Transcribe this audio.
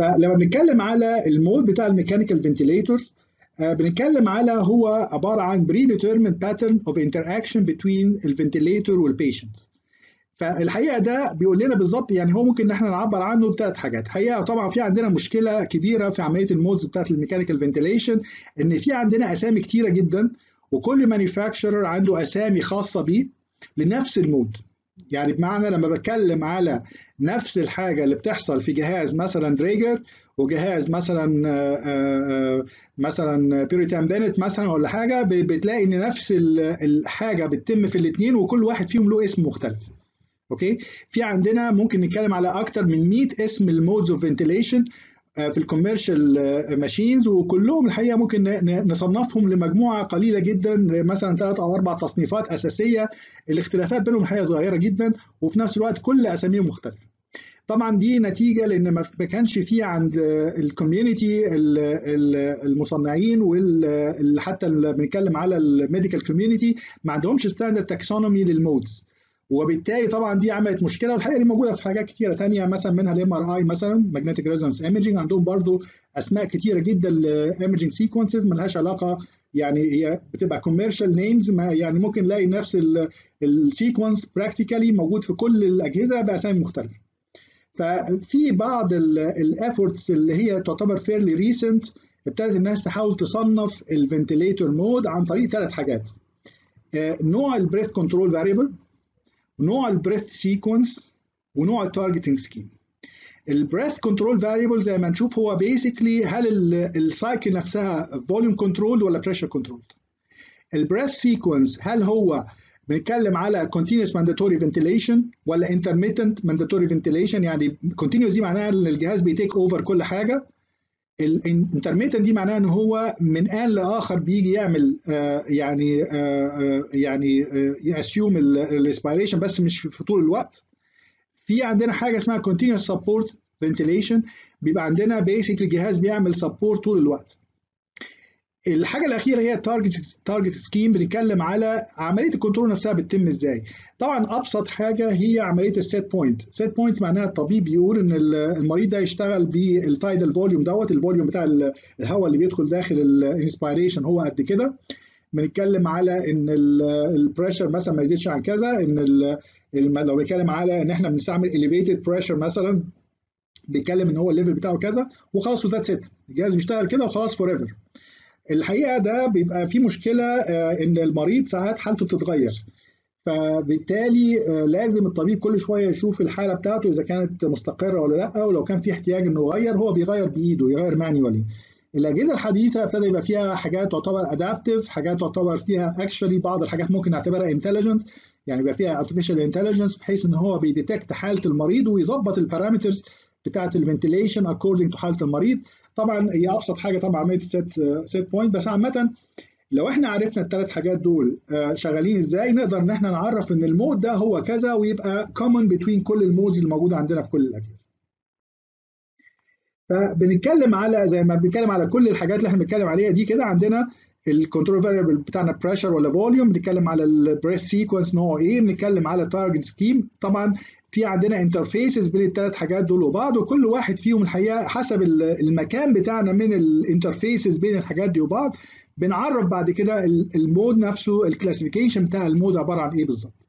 فلما بنتكلم على ال mode بتاع ال mechanical ventilators بنتكلم على هو عبارة عن predetermined pattern of interaction between ال ventilator وال patient فالحقيقة ده بيقول لنا بالظبط يعني هو ممكن إن إحنا نعبر عنه بثلاث حاجات. الحقيقة طبعا في عندنا مشكلة كبيرة في عملية ال modes بتاعت ال mechanical ventilation إن في عندنا أسامي كتيرة جدا وكل manufacturer عنده أسامي خاصة بيه لنفس ال mode. يعني بمعنى لما بتكلم على نفس الحاجة اللي بتحصل في جهاز مثلا Dräger وجهاز مثلا مثلا Puritan Bennett مثلا ولا حاجة بتلاقي إن نفس الحاجة بتتم في الاثنين وكل واحد فيهم له اسم مختلف. okay؟ في عندنا ممكن نتكلم على أكتر من 100 اسم ال modes of ventilation في ال commercial machines وكلهم الحقيقة ممكن نصنفهم لمجموعة قليلة جدا مثلا ثلاث أو أربع تصنيفات أساسية. الاختلافات بينهم الحقيقة صغيرة جدا وفي نفس الوقت كل أساميهم مختلفة. طبعا دي نتيجة لأن ما كانش في عند ال community المصنعين وحتى بنتكلم على ال medical community ما عندهمش standard taxonomy لل modes وبالتالي طبعا دي عملت مشكلة والحقيقة دي موجودة في حاجات كتيرة تانية مثلا منها ال MRI مثلا magnetic resonance imaging عندهم برضو أسماء كتيرة جدا ل imaging sequences ملهاش علاقة يعني هي بتبقى commercial names يعني ممكن نلاقي نفس ال sequence practically موجود في كل الأجهزة بأسامي مختلفة. ففي بعض ال efforts اللي هي تعتبر fairly recent ابتدت الناس تحاول تصنف ال ventilator mode عن طريق ثلاث حاجات. نوع ال breath control variable نوع ال breath sequence ونوع ال targeting scheme ال breath control variable زي ما نشوف هو basically هل ال cycle نفسها volume control ولا pressure control ال breath sequence هل هو بنتكلم على continuous mandatory ventilation ولا intermittent mandatory ventilation يعني continuous دي معناها إن الجهاز بي take over كل حاجة. ال intermittent دي معناها إن هو من آن لآخر بيجي يعمل آه يعني آه يعني آه ي assume ال respiration بس مش في طول الوقت. في عندنا حاجة اسمها continuous support ventilation بيبقى عندنا basically جهاز بيعمل support طول الوقت. الحاجة الأخيرة هي ال target target scheme بنتكلم على عملية ال control نفسها بتتم إزاي. طبعا أبسط حاجة هي عملية ال set point set point معناها الطبيب بيقول إن المريض ده يشتغل بال tidal volume دوت ال volume بتاع الهواء اللي بيدخل داخل ال inspiration هو قد كده. بنتكلم على إن ال pressure مثلا ما يزيدش عن كذا إن لو بنتكلم على إن إحنا بنستعمل elevated pressure مثلا بيتكلم إن هو ال level بتاعه كذا وخلاص وده set الجهاز بيشتغل كده وخلاص forever الحقيقة ده بيبقى في مشكلة إن المريض ساعات حالته بتتغير. فبالتالي لازم الطبيب كل شوية يشوف الحالة بتاعته إذا كانت مستقرة ولا لأ ولو كان في احتياج إنه يغير هو بيغير بإيده يغير manually. الأجهزة الحديثة ابتدى يبقى فيها حاجات تعتبر adaptive حاجات تعتبر فيها actually بعض الحاجات ممكن نعتبرها intelligent يعني يبقى فيها artificial intelligence بحيث إن هو بي detect حالة المريض ويظبط ال parameters بتاعه ال ventilation according to حالة المريض. طبعا هي أبسط حاجة طبعا عمليه ال set set point بس عامة لو إحنا عرفنا الثلاث حاجات دول شغالين إزاي نقدر إن إحنا نعرف إن ال mode ده هو كذا ويبقى common between كل ال modes اللي موجودة عندنا في كل الأجهزة. فبنتكلم على زي ما بنتكلم على كل الحاجات اللي إحنا بنتكلم عليها دي كده عندنا ال control variable بتاعنا pressure ولا volume بنتكلم على ال breath sequence نوع إيه. بنتكلم على target scheme طبعا في عندنا interfaces بين الثلاث حاجات دول وبعض وكل واحد فيهم الحقيقة حسب المكان بتاعنا من ال interfaces بين الحاجات دي وبعض. بنعرف بعد كده ال mode نفسه ال classification بتاع ال mode عبارة عن إيه بالظبط.